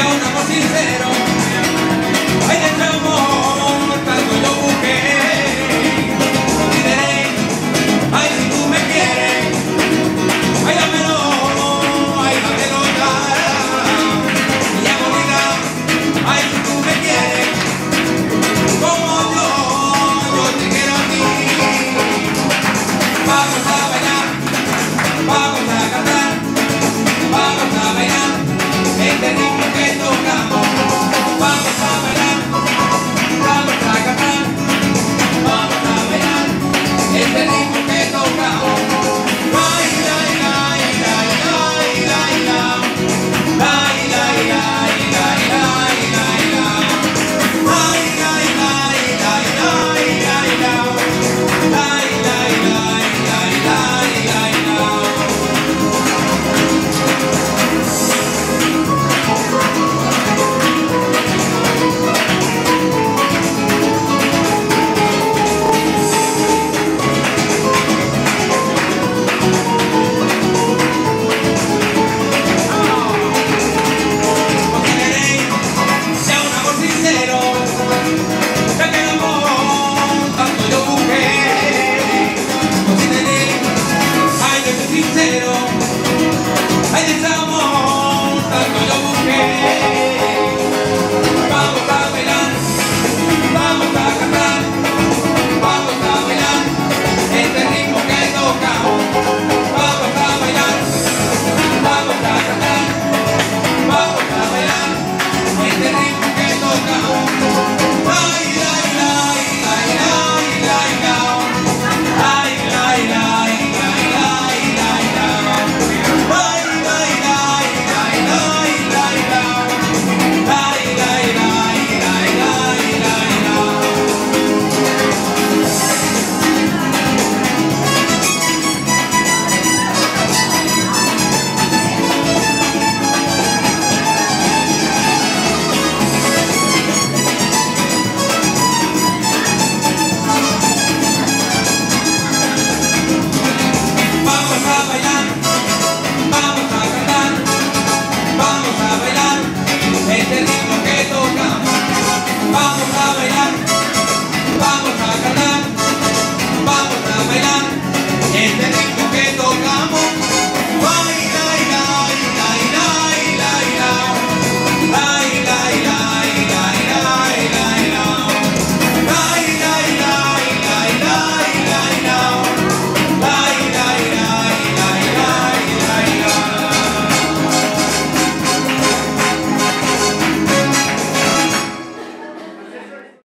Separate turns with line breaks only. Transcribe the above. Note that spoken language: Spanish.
que aún de este amor tanto yo busqué. Diré, ay si tú me quieres Ay dámelo, ay dámelo ya. Y ya morirá, ay si tú me quieres Como yo, yo te quiero a ti. Vamos a